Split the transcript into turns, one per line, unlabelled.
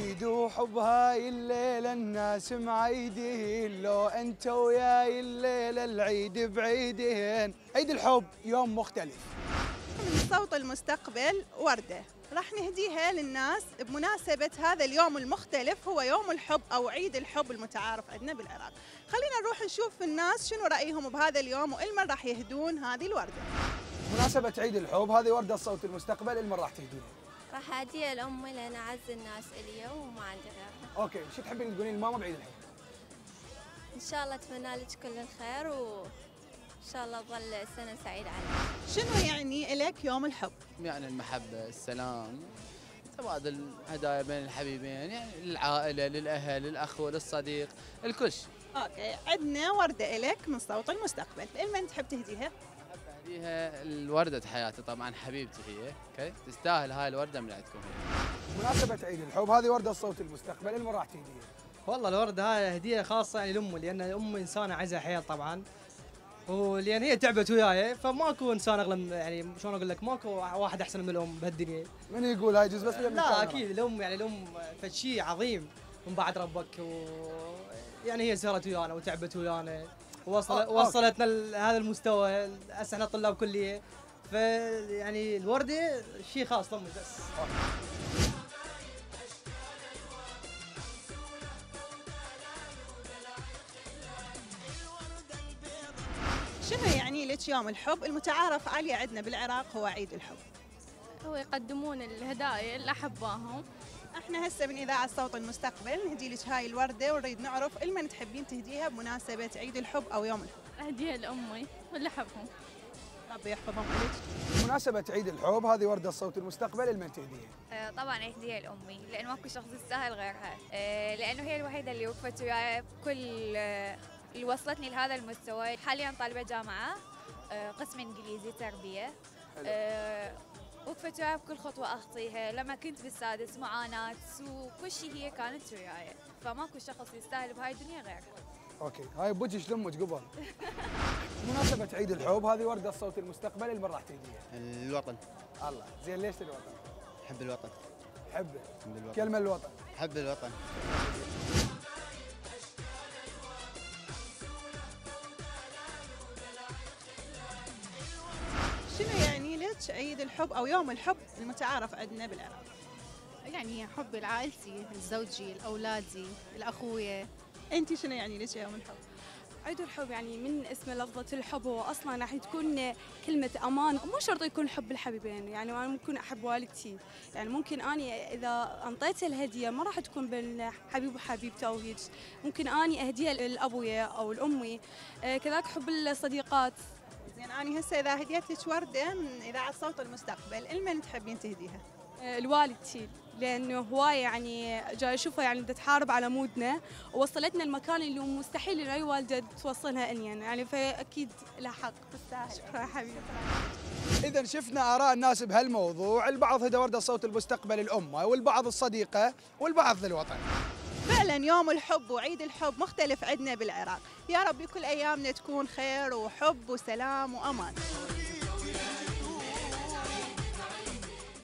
عيد وحب هاي الليلة الناس معيدين. لو انت وياي الليلة العيد بعيدين. عيد الحب يوم مختلف.
من صوت المستقبل وردة. راح نهديها للناس بمناسبة هذا اليوم المختلف. هو يوم الحب أو عيد الحب المتعارف عندنا بالعراق. خلينا نروح نشوف الناس شنو رأيهم بهذا اليوم وإلمن راح يهدون هذه الوردة.
مناسبة عيد الحب هذه وردة صوت المستقبل. المن راح تهديها
راح أهديها لأمي لأن أعز الناس إلي وما عندي غيرها.
okay شو تحبين تقولين لماما بعيد الحب
إن شاء الله أتمنى لك كل الخير وإن شاء الله تظل سنة سعيدة عليك.
شنو يعني إليك يوم الحب؟
يعني المحبة السلام تبادل هدايا بين الحبيبين يعني للعائلة للأهل للأخو للصديق الكل شيء.
okay عندنا وردة إليك من صوت المستقبل. إلمن تحب تهديها
أهديها الوردة حياتي طبعا حبيبتي هي. okay؟ تستاهل هاي الوردة من عندكم.
مناسبة عيد الحب. هذه وردة صوت المستقبل. المن راح تهديها؟
والله الوردة هاي هدية خاصة يعني لأمي لأن أمي إنسانة عزة حيل طبعا. ولأن هي تعبت وياي فماكو إنسان أغلى يعني شلون أقول لك ماكو واحد أحسن من الأم بهالدنيا.
من يقول هاي جزء بس
لا. أكيد الأم يعني الأم فد شيء عظيم من بعد ربك. و يعني هي سهرت ويانا وتعبت ويانا.
أوكي.
وصلتنا لهذا المستوى هسه إحنا طلاب كلية فيعني الوردة شيء خاص لأمي بس.
شنو يعني لك يوم الحب؟ المتعارف عليه عندنا بالعراق هو عيد الحب.
هو يقدمون الهدايا لأحباهم
إحنا هسه من اذاعه صوت المستقبل نهدي لك هاي الورده ونريد نعرف المن تحبين تهديها بمناسبه عيد الحب أو يوم الحب.
أهديها لأمي واللي أحبهم
ربي يحفظهم. لك
مناسبة عيد الحب هذه وردة صوت المستقبل المن تهديها؟
آه، طبعا اهديها لأمي لأن ماكو شخص يستاهل غيرها. آه، لأنه هي الوحيدة اللي وقفت وياي بكل آه، اللي وصلتني لهذا المستوى. حاليا طالبة جامعة آه، قسم إنجليزي تربية. آه، وقفت وياي بكل خطوة أخطيها لما كنت بالسادس معاناة وكل شيء هي كانت وياي. فماكو شخص يستاهل بهاي الدنيا غيرها
أوكي. هاي بوجهك لامك قبل. مناسبة عيد الحب هذه وردة صوت المستقبل المن راح تهديها
الوطن.
الله. زين ليش الوطن؟
حب الوطن.
حبه.
حب الوطن.
كلمة الوطن.
حب الوطن.
لك عيد الحب أو يوم الحب المتعارف عندنا بالعراق.
يعني حبي لعائلتي لزوجي لأولادي لأخويا
أنت شنو يعني لك يوم الحب؟
عيد الحب يعني من اسم لفظة الحب هو أصلا راح تكون كلمة أمان. مو شرط يكون حب الحبيبين يعني أنا ممكن أحب والدتي. يعني ممكن أني إذا أنطيت الهدية ما راح تكون بين حبيب وحبيبته أو هيك ممكن أني أهديها لأبويا أو لأمي. آه، كذلك حب الصديقات.
زين أنا هسه إذا هديت لك وردة من إذاعة صوت المستقبل إلمن تحبين تهديها؟
آه، لوالدتي لأنه هواية يعني جاي أشوفها يعني بدها تحارب على مودنا ووصلتنا المكان اللي مستحيل إن أي والدة توصلها انيا يعني فأكيد لها حق. تستاهل. شكرا حبيبي.
اذا شفنا آراء الناس بهالموضوع البعض هدى وردة صوت المستقبل الأمة والبعض الصديقة والبعض للوطن.
فعلا يوم الحب وعيد الحب مختلف عندنا بالعراق. يا رب كل أيامنا تكون خير وحب وسلام وأمان.